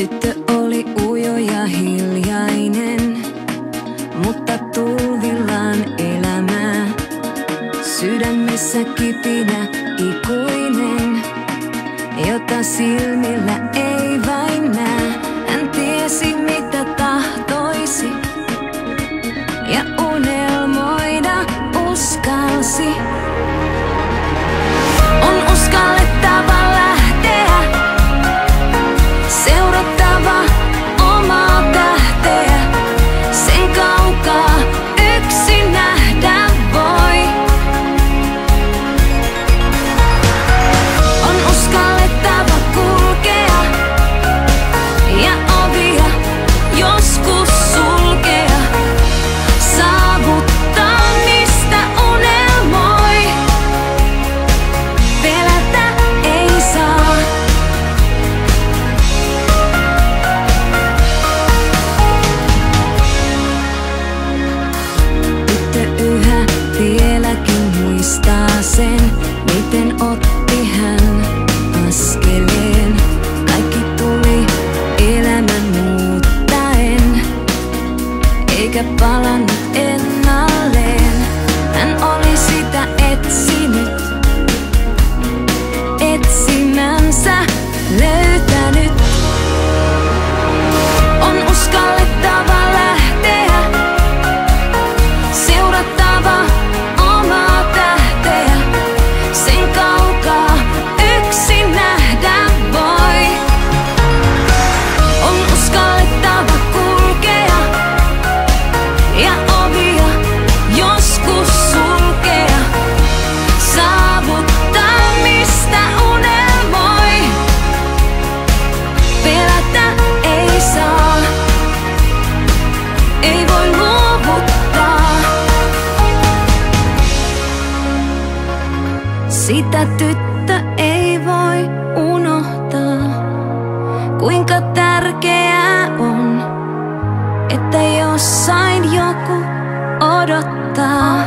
Tyttö oli ujo ja hiljainen, mutta tulvillaan elämää. Sydämessä kipinä ikuinen, jota silmillä ei vain näe. Hän tiesi mitä tahtoisi ja unelmoida uskalsi. Eikä palannut ennalleen. Sitä tyttö ei voi unohtaa, kuinka tärkeää on, että jossain joku odottaa.